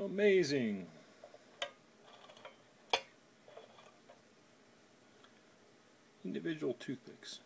Amazing. Individual toothpicks.